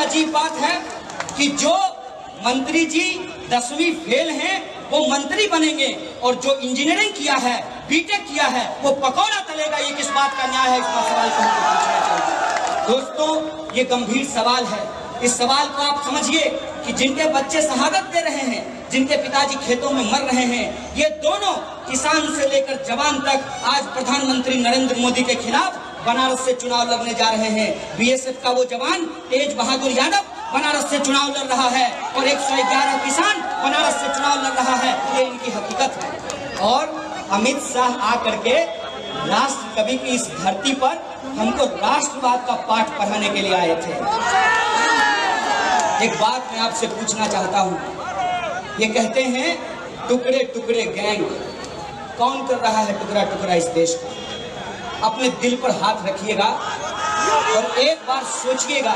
अजीब बात है कि जो मंत्री जी दसवीं फेल हैं, वो मंत्री बनेंगे और जो इंजीनियरिंग किया है बीटेक किया है, वो पकौड़ा तलेगा। ये किस बात का न्याय है? इसका सवाल को दोस्तों, ये गंभीर सवाल है। इस सवाल को आप समझिए कि जिनके बच्चे शहादत दे रहे हैं, जिनके पिताजी खेतों में मर रहे हैं, ये दोनों किसान से लेकर जवान तक आज प्रधानमंत्री नरेंद्र मोदी के खिलाफ बनारस से चुनाव लड़ने जा रहे हैं। बीएसएफ का वो जवान, तेज बहादुर यादव, बनारस से चुनाव लड़ रहा है। और 111 किसान बनारस से चुनाव लड़ रहा है। ये इनकी हकीकत है। और अमित शाह आकर के राष्ट्र कवि की इस धरती पर हमको राष्ट्रवाद का पाठ पढ़ाने के लिए आए थे। एक बात मैं आपसे पूछना चाहता हूँ। ये कहते हैं टुकड़े टुकड़े गैंग। कौन कर रहा है टुकड़ा टुकड़ा इस देश को? अपने दिल पर हाथ रखिएगा और एक बार सोचिएगा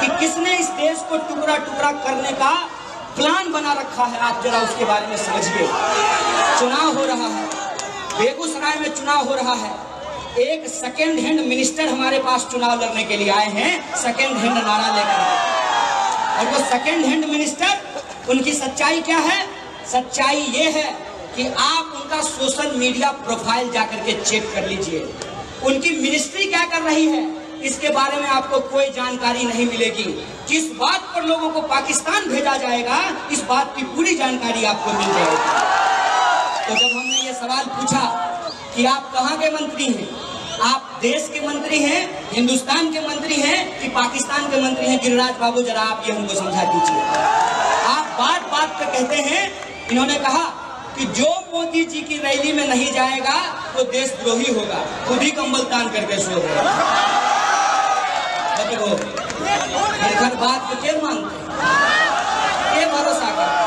कि किसने इस देश को टुकड़ा टुकड़ा करने का प्लान बना रखा है? आप जरा उसके बारे में समझिए। चुनाव हो रहा है। बेगूसराय में चुनाव हो रहा है। एक सेकेंड हैंड मिनिस्टर हमारे पास चुनाव लड़ने के लिए आए हैं। सेकेंड हैंड नारा लेकर और वो सेकेंड हैंड मिनिस्टर उनकी सच्चाई क्या है? सच्चाई ये है कि आप उनका सोशल मीडिया प्रोफ़ाइल जाकर के चेक कर लीजिए। उनकी मिनिस्ट्री क्या कर रही है? इसके बारे में आपको कोई जानकारी नहीं मिलेगी। किस बात पर लोगों को पाकिस्तान भेजा जाएगा, इस बात की पूरी जानकारी आपको मिल जाएगी। तो जब हमने ये सवाल पूछा कि आप कहाँ के मंत्री हैं? आप देश के मंत्री हैं? हिंदुस्तान के मंत्री हैं? कि पाकिस्तान के मंत्री हैं? गिरिराज बाबू, जरा आप ये हमको समझा दीजिए। आप बात बात पे कहते हैं, इन्होंने कहा कि जो मोदी जी की रैली में नहीं जाएगा, वो तो देशद्रोही होगा। खुद ही कंबल तान करके सो हर बात को के मानते भरोसा करते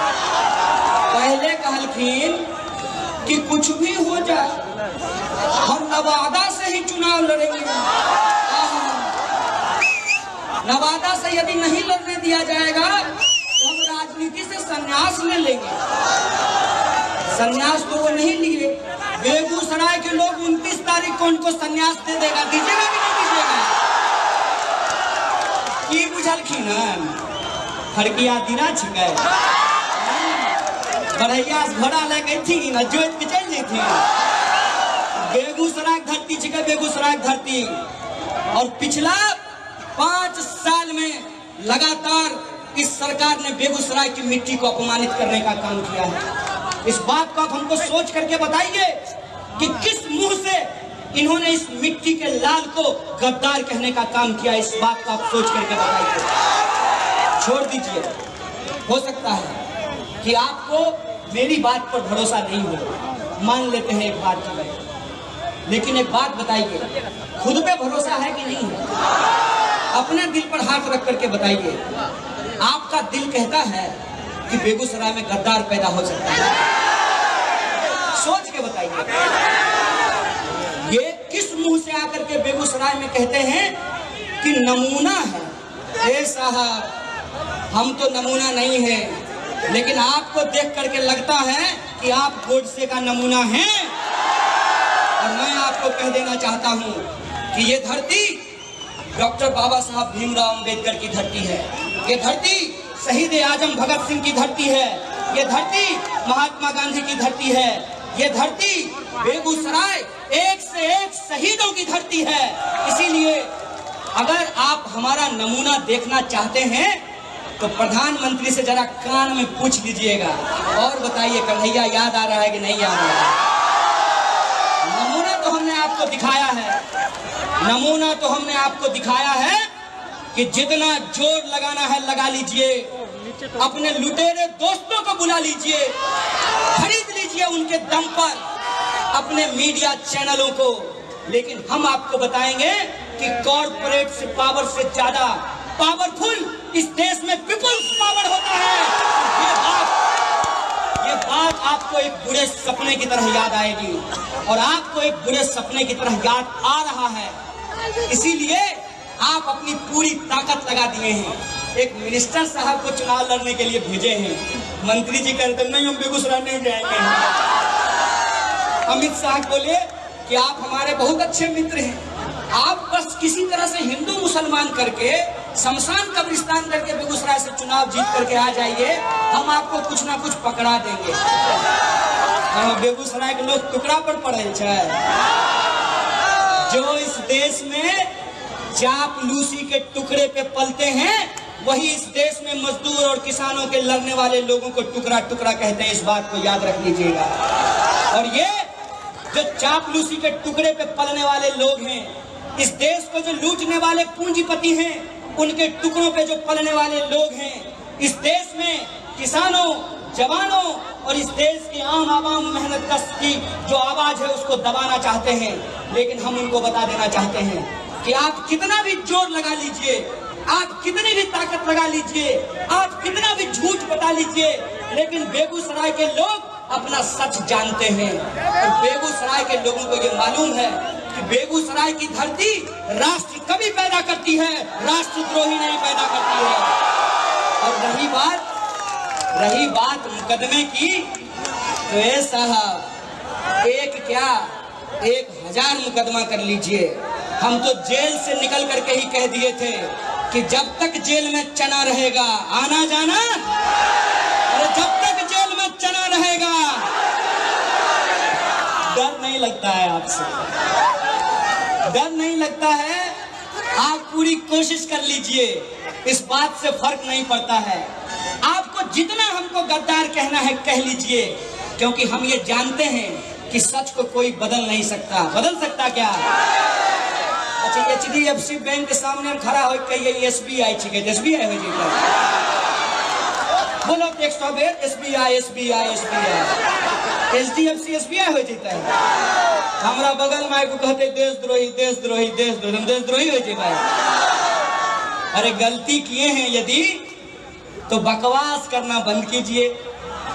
पहले कहलखिन कि कुछ भी हो जाए, हम नवादा से ही चुनाव लड़ेंगे। नवादा से यदि नहीं लड़ने दिया जाएगा तो हम राजनीति से संन्यास ले लेंगे। संन्यास तो वो नहीं लिए। बेगूसराय के लोग 29 तारीख को उनको संन्यास दे देगा। दीजिएगा कि नहीं दीजिएगा? की बुझलखिन फड़किया दिना छिकै। बढ़ैया घोड़ा लेके थी ना जोत के चल जेथी बेगूसराय धरती छिकै, बेगूसराय धरती। और पिछला पाँच साल में लगातार इस सरकार ने बेगूसराय की मिट्टी को अपमानित करने का काम किया है। इस बात को आप हमको सोच करके बताइए कि किस मुँह से इन्होंने इस मिट्टी के लाल को गद्दार कहने का काम किया, इस बात को आप सोच करके बताइए। छोड़ दीजिए। हो सकता है कि आपको मेरी बात पर भरोसा नहीं हो। मान लेते हैं एक बात की लेकिन एक बात बताइए, खुद पे भरोसा है कि नहीं है? अपने दिल पर हाथ रख करके बताइए। आपका दिल कहता है कि बेगूसराय में गद्दार पैदा हो सकता है। सोच के बताइए। ये किस मुँह से आकर के बेगूसराय में कहते हैं कि नमूना है? ए साहब, हम तो नमूना नहीं है, लेकिन आपको देख करके लगता है कि आप गोडसे का नमूना हैं। और मैं आपको कह देना चाहता हूँ कि ये धरती डॉक्टर बाबा साहब भीमराव अंबेडकर की धरती है। ये धरती शहीद आज़म भगत सिंह की धरती है। ये धरती महात्मा गांधी की धरती है। ये धरती बेगूसराय एक से एक शहीदों की धरती है। इसीलिए अगर आप हमारा नमूना देखना चाहते हैं तो प्रधानमंत्री से जरा कान में पूछ लीजिएगा। और बताइए, कन्हैया, याद आ रहा है कि नहीं याद आ रहा है? नमूना तो हमने आपको दिखाया है। नमूना तो हमने आपको दिखाया है। कि जितना ज़ोर लगाना है लगा लीजिए। अपने लुटेरे दोस्तों को बुला लीजिए। खरीद लीजिए उनके दम पर अपने मीडिया चैनलों को। लेकिन हम आपको बताएँगे कि कॉरपोरेट से पावर से ज़्यादा पावरफुल इस देश में पीपुल्स पावर होता है। ये बात ये बात आपको एक बुरे सपने की तरह याद आएगी। और आपको एक बुरे सपने की तरह याद आ रहा है। इसीलिए आप अपनी पूरी ताकत लगा दिए हैं। एक मिनिस्टर साहब को चुनाव लड़ने के लिए भेजे हैं। मंत्री जी कहते नहीं, हम बेगूसराय नहीं जाएँगे। अमित शाह बोले कि आप हमारे बहुत अच्छे मित्र हैं। आप बस किसी तरह से हिंदू मुसलमान करके, शमशान कब्रिस्तान करके बेगूसराय से चुनाव जीत करके आ जाइए। हम आपको कुछ ना कुछ पकड़ा देंगे। बेगूसराय के लोग टुकड़ा पर पड़े जो इस देश में चापलूसी के टुकड़े पे पलते हैं, वही इस देश में मजदूर और किसानों के लड़ने वाले लोगों को टुकड़ा टुकड़ा कहते हैं। इस बात को याद रख लीजिएगा। और ये जो चापलूसी के टुकड़े पे पलने वाले लोग हैं, इस देश को जो लूटने वाले पूंजीपति हैं, उनके टुकड़ों पे जो पलने वाले लोग हैं, इस देश में किसानों, जवानों और इस देश की आम आवाम मेहनत कश की जो आवाज़ है उसको दबाना चाहते हैं, लेकिन हम उनको बता देना चाहते हैं कि आप कितना भी ज़ोर लगा लीजिए, आप कितनी भी ताकत लगा लीजिए, आप कितना भी झूठ बता लीजिए, लेकिन बेगूसराय के लोग अपना सच जानते हैं। और बेगूसराय के लोगों को ये मालूम है कि बेगूसराय की धरती राष्ट्र कभी पैदा करती है, राष्ट्रद्रोही नहीं पैदा करती है। और रही बात रही बात मुकदमे की तो साहब, एक क्या, एक हज़ार मुकदमा कर लीजिए। हम तो जेल से निकल करके ही कह दिए थे कि जब तक जेल में चना रहेगा, आना जाना। अरे जब तक जेल में चना रहेगा। डर नहीं लगता है आपसे। डर नहीं लगता है। आप पूरी कोशिश कर लीजिए। इस बात से फ़र्क नहीं पड़ता है। आपको जितना हमको गद्दार कहना है, कह लीजिए। क्योंकि हम ये जानते हैं कि सच को कोई बदल नहीं सकता। बदल सकता क्या? अच्छा H D F C bank के सामने हम खड़ा हो कहिए एस बी आई छिके एस बी आई हो जी बोलो text of S B I S B I S B I H D F C S B I हो है हमारा बगल में को कहते, देशद्रोही देशद्रोही देशद्रोही देशद्रोही हो जीता अरे गलती किए हैं यदि तो बकवास करना बंद कीजिए,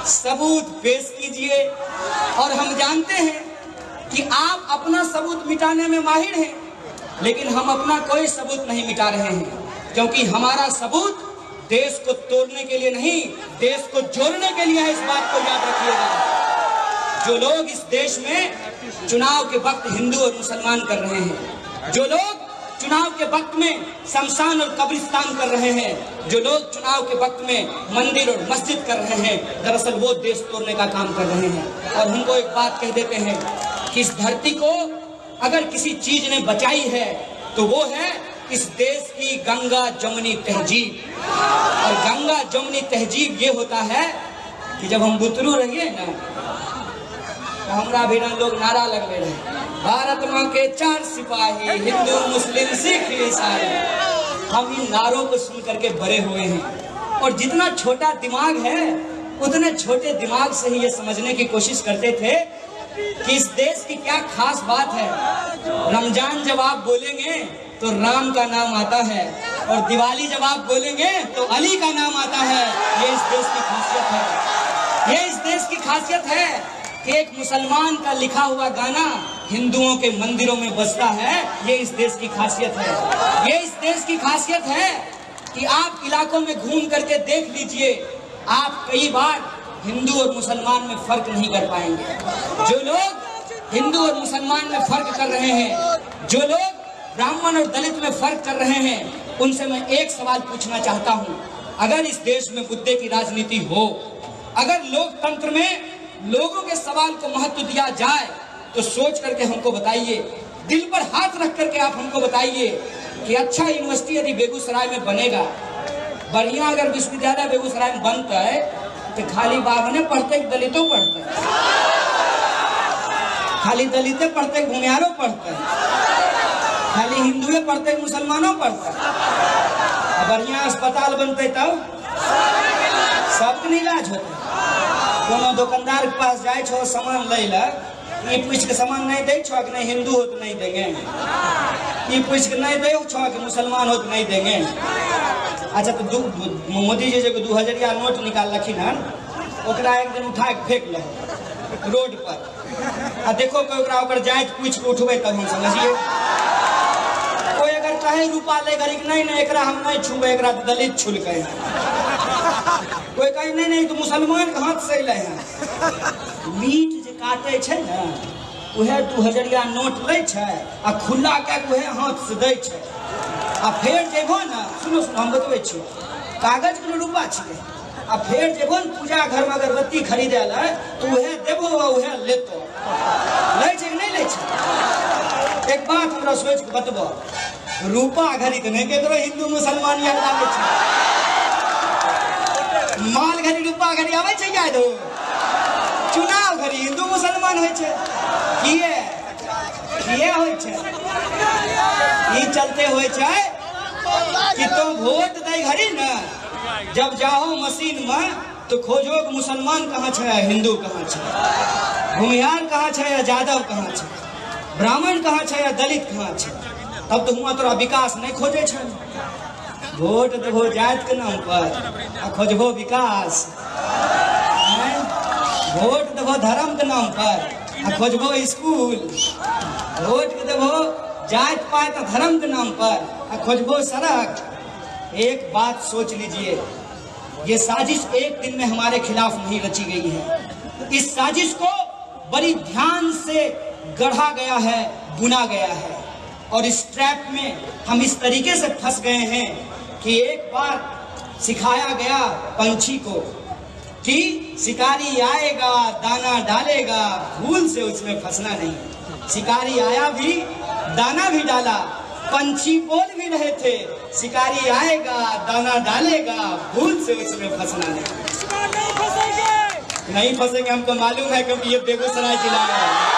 सबूत पेश कीजिए, और हम जानते हैं कि आप अपना सबूत मिटाने में माहिर हैं। लेकिन हम अपना कोई सबूत नहीं मिटा रहे हैं, क्योंकि हमारा सबूत देश को तोड़ने के लिए नहीं, देश को जोड़ने के लिए है इस बात को याद रखिएगा। जो लोग इस देश में चुनाव के वक्त हिंदू और मुसलमान कर रहे हैं, जो लोग चुनाव के वक्त में शमशान और कब्रिस्तान कर रहे हैं, जो लोग चुनाव के वक्त में मंदिर और मस्जिद कर रहे हैं, दरअसल वो देश तोड़ने का काम कर रहे हैं। और हमको एक बात कह देते हैं कि इस धरती को अगर किसी चीज़ ने बचाई है तो वो है इस देश की गंगा जमुनी तहजीब। और गंगा जमुनी तहजीब ये होता है कि जब हम बुतरू रहिए ना तो हमारा भी ना लोग नारा लगवे रहे भारत माँ के चार सिपाही, हिंदू, मुस्लिम, सिख ईसाई हम इन नारों को सुन करके बड़े हुए हैं। और जितना छोटा दिमाग है, उतने छोटे दिमाग से ही ये समझने की कोशिश करते थे कि इस देश की क्या खास बात है? रमज़ान जब आप बोलेंगे तो राम का नाम आता है। और दिवाली जब आप बोलेंगे तो अली का नाम आता है। ये इस देश की खासियत है। ये इस देश की खासियत है कि एक मुसलमान का लिखा हुआ गाना हिंदुओं के मंदिरों में बसता है। ये इस देश की खासियत है। ये इस देश की खासियत है कि आप इलाकों में घूम करके देख लीजिए। आप कई बार हिंदू और मुसलमान में फ़र्क नहीं कर पाएँगे। जो लोग हिंदू और मुसलमान में फ़र्क कर रहे हैं, जो लोग ब्राह्मण और दलित में फ़र्क कर रहे हैं, उनसे मैं एक सवाल पूछना चाहता हूँ। अगर इस देश में मुद्दे की राजनीति हो, अगर लोकतंत्र में लोगों के सवाल को महत्व दिया जाए तो सोच करके हमको बताइए, दिल पर हाथ रख करके आप हमको बताइए कि अच्छा यूनिवर्सिटी यदि बेगूसराय में बनेगा, बढ़िया अगर विश्वविद्यालय बेगूसराय में बनता है खाली बागने पढ़ते दलितों पढ़ते खाली दलितें पढ़ते घुमियारों पढ़ते खाली हिंदुए पढ़ते मुसलमानों पढ़ते बढ़िया अस्पताल बनते तब, सबके इलाज होते। कोनो दुकानदार के पास जाए, छो सामान ले ला। ई पूछ के सामान नहीं दे, छो कि हिंदू हो तो नहीं देंगे। ई पूछ के नहीं दे, छो कि मुसलमान हो तो नहीं देंगे। अच्छा तो मोदी जी जो दू हजरिया नोट निकाल रखी हन, ओकरा एक दिन उठा के फेंक लो रोड पर। आ देखो कि ओकरा ओकर जाइत पूछ के उठबे तब हम समझिए? कोई अगर कहे रूपा ले घड़ी नहीं नहीं, एकरा हम नहीं छुबे, एकरा दलित छुल के कोई कहे, नहीं नहीं तो मुसलमान के हाथ से अले हैं मीट जे काटे छै ने, उहे दू हजरिया नोट लै छै आ खुला कए उहे हाथ से दै छै। आ फेर जेबो ने, सुनो सुनो, हम बतबै छी। कागज़ के रुपा छियै आ फेर जेबो ने, पूजा घर में अगरबत्ती खरीदे ला तो उहे देबो आ उहे लेतो। लै छै नहीं लै छै? एक बात हमरा सोच के बतबो। रूपा घड़ी के नहीं केकरो हिंदू मुसलमान याद आबै छै। माल घड़ी, रूपा घड़ी आबै छै याद? हो चुनाव घड़ी हिंदू मुसलमान होइ छै। किए? किए होइ छै? ई चलते होइ छै कि तुम वोट दै घड़ी न। जब जाओ मशीन में तो खोजो मुसलमान कहाँ छै, हिंदू कहाँ छै। भूमिहार कहाँ छै, यादव कहाँ छै। ब्राह्मण कहाँ छै या दलित कहाँ छै। तब तो हुआ तोरा विकास नहीं खोजे छै। वोट देबो जात के नाम पर, आ खोजबो विकास? वोट देबो धर्म के नाम पर, आ खोजबो स्कूल। वोट के देबो जात पात आ धर्म के नाम पर खोजबो सड़क एक बात सोच लीजिए, ये साजिश एक दिन में हमारे खिलाफ नहीं रची गई है। इस साजिश को बड़ी ध्यान से गढ़ा गया है, बुना गया है। और इस ट्रैप में हम इस तरीके से फंस गए हैं कि एक बार सिखाया गया पंछी को कि शिकारी आएगा, दाना डालेगा, भूल से उसमें फंसना नहीं। शिकारी आया भी दाना भी डाला पंछी बोल भी रहे थे शिकारी आएगा दाना डालेगा भूल से उसमें फंसना नहीं। नहीं फंसेंगे हमको मालूम है क्योंकि ये बेगूसराय जिला है।